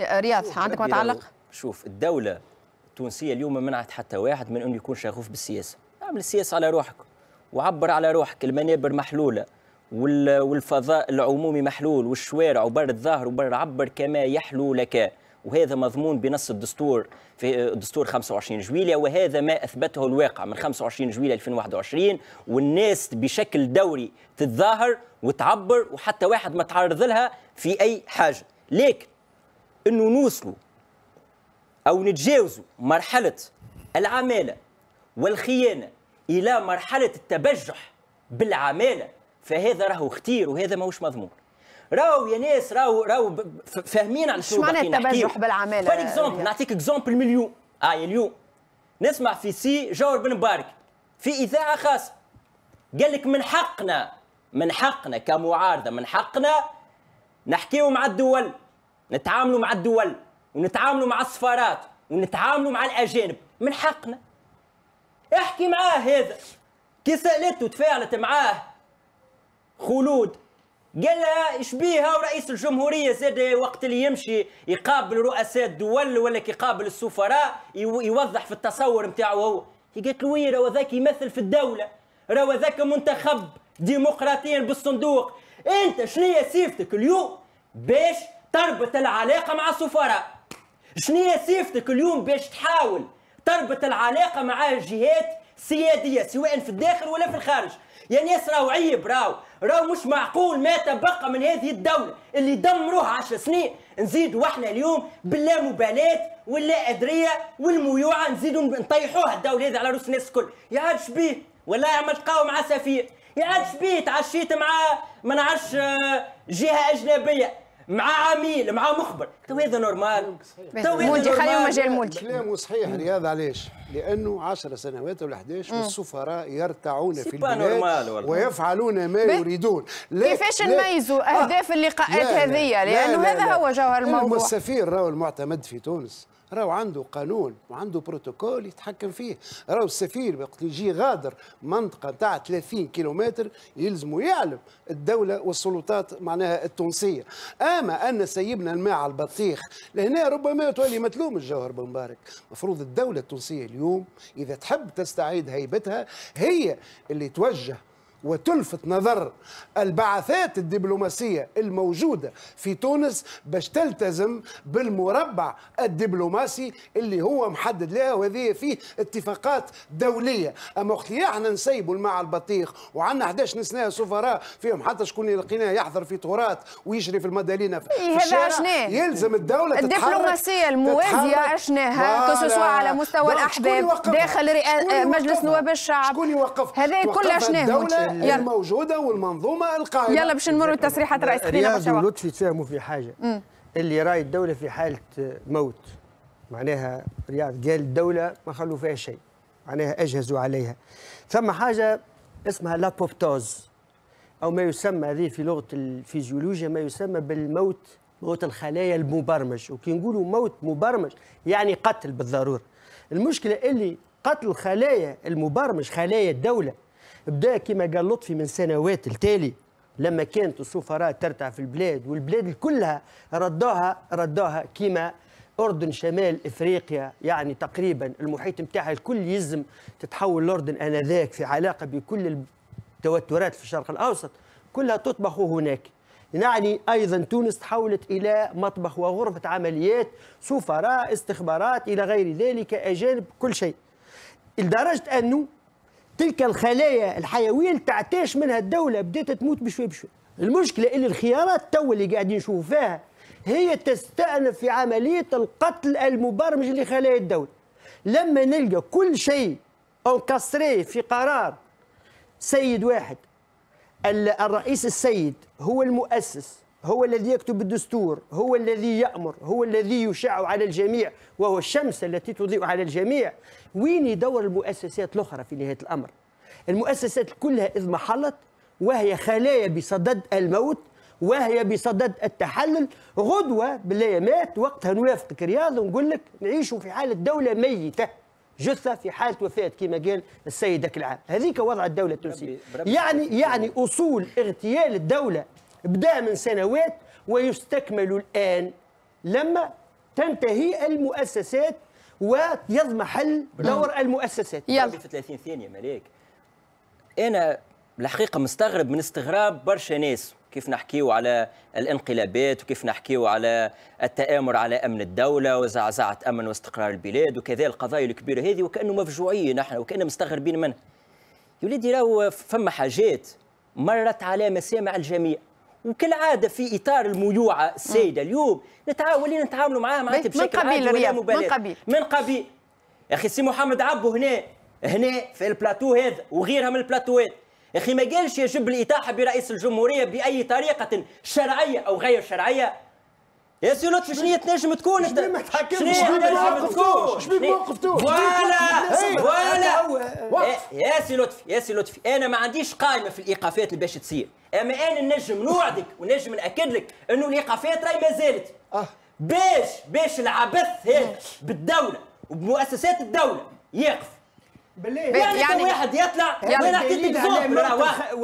رياض عندك ما تعلق؟ شوف الدولة التونسية اليوم منعت حتى واحد من أنه يكون شغوف بالسياسة. اعمل السياسة على روحك وعبر على روحك المنابر محلولة والفضاء العمومي محلول والشوارع وبر الظاهر وبر عبر كما يحلو لك. وهذا مضمون بنص الدستور في دستور 25 جويلية وهذا ما أثبته الواقع من 25 جويلية 2021 والناس بشكل دوري تتظاهر وتعبر وحتى واحد ما تعرض لها في أي حاجة. لكن أنه نوصلوا أو نتجاوزوا مرحلة العمالة والخيانة إلى مرحلة التبجح بالعمالة فهذا راهو خطير وهذا ماهوش مضمون. راهو يا ناس راهو راهو فاهمين على شو معنى التبجح بالعمالة؟ par exemple نعطيك exemple من اليوم آه اليوم نسمع في سي جوهر بن مبارك في إذاعة خاصة. قال لك من حقنا من حقنا كمعارضة من حقنا نحكيو مع الدول. نتعاملوا مع الدول ونتعاملوا مع السفارات ونتعاملوا مع الأجانب. من حقنا. احكي معاه هذا. كي سالته تفاعلت معاه خلود قال لها إيش بيها؟ ورئيس الجمهورية زاد وقت اللي يمشي يقابل رؤساء الدول ولا يقابل السفراء يوضح في التصور نتاعو هو. قالت له وين راهو ذاك يمثل في الدولة. راهو ذاك منتخب ديمقراطيا بالصندوق. أنت شنو هي سيفتك اليوم باش تربط العلاقة مع السفراء شنو سيفتك اليوم باش تحاول تربط العلاقة مع الجهات سيادية سواء في الداخل ولا في الخارج؟ يا ناس راهو عيب راهو راهو مش معقول ما تبقى من هذه الدولة اللي دمروها عشر سنين. نزيدوا إحنا اليوم باللامبالاة واللا أدرية والميوعة نزيدوا نطيحوها الدولة هذه على رؤوس الناس الكل. يا عاد شبيه والله عملت قهوة مع سفير. يا عاد شبيه تعشيت مع ما نعرفش آه، جهة أجنبية. مع عميل مع مخبر. تو هذا normal. تو هذا خليهم مجال مولدي كلامه صحيح رياض علاش؟ لأنه 10 سنوات ولا 11 والسفراء يرتعون في البلاد ويفعلون ما يريدون. كيفاش نميزوا أهداف اللقاءات هذه لأنه هذا هو جوهر الموضوع. السفير راهو المعتمد في تونس. راهو عنده قانون وعنده بروتوكول يتحكم فيه. راهو السفير وقت يجي غادر منطقة نتاع 30 كيلومتر يلزمه يعلم الدولة والسلطات معناها التونسية. أما أن سيبنا الماء على البطيخ لهنا ربما تولي متلوم الجوهر بن مبارك مفروض الدولة التونسية اليوم إذا تحب تستعيد هيبتها هي اللي توجه وتلفت نظر البعثات الدبلوماسية الموجودة في تونس باش تلتزم بالمربع الدبلوماسي اللي هو محدد لها وهذه فيه اتفاقات دولية. أما وقت إحنا نسيبوا الماء البطيخ وعندنا 11 سنة سفراء فيهم حتى شكون لقيناه يحضر في تورات ويجري في المدالينة في إيه هذا عشناه. يلزم الدولة الدبلوماسية الموازية عشناها. كسوسوا على مستوى الأحباب. داخل مجلس نواب الشعب. شكون يوقف هذا كل عشناه الموجوده والمنظومة القائمة. يلا باش نمروا لتصريحات رئيس رياض ولطفي تفاهموا في حاجة. م. اللي رأي الدولة في حالة موت معناها رياض قال الدولة ما خلوا فيها شيء معناها أجهزوا عليها. ثم حاجة اسمها لابوبتوز أو ما يسمى هذه في لغة الفيزيولوجيا ما يسمى بالموت موت الخلايا المبرمج. وكي نقولوا موت مبرمج يعني قتل بالضرورة. المشكلة اللي قتل خلايا المبرمج خلايا الدولة بدا كما قال لطفي من سنوات التالي لما كانت السفراء ترتع في البلاد والبلاد كلها ردوها ردوها كما أردن شمال إفريقيا يعني تقريبا المحيط نتاعها الكل يلزم تتحول الأردن آنذاك في علاقة بكل التوترات في الشرق الأوسط. كلها تطبخ هناك. يعني أيضا تونس تحولت إلى مطبخ وغرفة عمليات سفراء استخبارات إلى غير ذلك أجانب كل شيء. لدرجة أنه تلك الخلايا الحيوية اللي تعتاش منها الدولة بدأت تموت بشوي بشوي. المشكلة اللي الخيارات تو اللي قاعدين نشوفوا فيها هي تستأنف في عملية القتل المبرمج لخلايا الدولة. لما نلقى كل شيء انكسري في قرار سيد واحد الرئيس السيد هو المؤسس. هو الذي يكتب الدستور هو الذي يأمر هو الذي يشع على الجميع وهو الشمس التي تضيء على الجميع. وين دور المؤسسات الأخرى في نهاية الأمر؟ المؤسسات كلها إذ محلت وهي خلايا بصدد الموت وهي بصدد التحلل. غدوة بالأيامات وقتها نوافقك رياض ونقول لك نعيشوا في حالة دولة ميتة. جثة في حالة وفاة كما قال السيد العام. هذيك وضع الدولة التونسية. يعني يعني أصول اغتيال الدولة بدا من سنوات ويستكمل الآن لما تنتهي المؤسسات ويضمحل دور المؤسسات. يلا. في 30 ثانية ملاك. أنا الحقيقة مستغرب من استغراب برشا ناس كيف نحكيو على الانقلابات وكيف نحكيو على التآمر على أمن الدولة وزعزعة أمن واستقرار البلاد وكذا القضايا الكبيرة هذه وكأنه مفجوعين نحن وكأننا مستغربين منها يا وليدي راهو فما حاجات مرت على مسامع الجميع. وكالعادة في إطار الميوعة السيدة اليوم. نتعاون نتعاملوا معاها معناتها بشكل عادي ولا مبالاه من قبيل. من قبيل. يا أخي سي محمد عبو هنا هنا في البلاتو هذا وغيرها من البلاتوات يا أخي ما قالش يجب الاطاحه برئيس الجمهورية بأي طريقة شرعية أو غير شرعية. يا سي لطفي شنو تنجم تكون أنت. شنو تنجم تكون. شنو موقف تونس voilà voilà يا سي لطفي يا سي لطفي. أنا ما عنديش قائمه في الإيقافات اللي باش تصير. أما أنا نجم نوعدك ونجم نأكد لك إنه الإيقافات راهي ما زالت. آه. باش باش العبث هذا بالدولة وبمؤسسات الدولة يقف. بالله. يعني, يعني واحد يطلع وأنا حكيت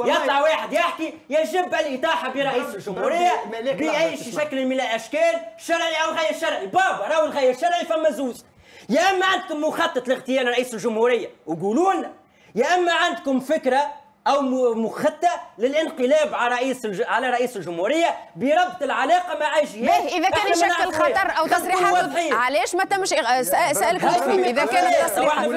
يطلع واحد يحكي يجب الإطاحة برئيس الجمهورية بأي شكل من الأشكال شرعي أو غير شرعي. بابا راهو الغير شرعي فما زوز يا إما عندكم مخطط لاغتيال رئيس الجمهورية وقولوا لنا. يا إما عندكم فكرة أو مخطط للانقلاب على رئيس الج... على رئيس الجمهورية بربط العلاقة مع جهات إذا كان يشكل خطر أو تصريحات علاش ما تمش سألك إذا كان تصريحات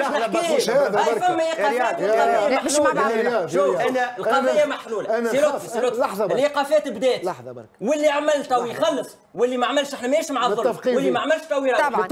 مش مع بعض شوف أنا القضية محلولة. سي لطفي سي لطفي الإيقافات بدأت. لحظة برك واللي عمل تو يخلص واللي ما عملش إحنا ماشي مع الظلم. واللي ما عملش تو طبعا.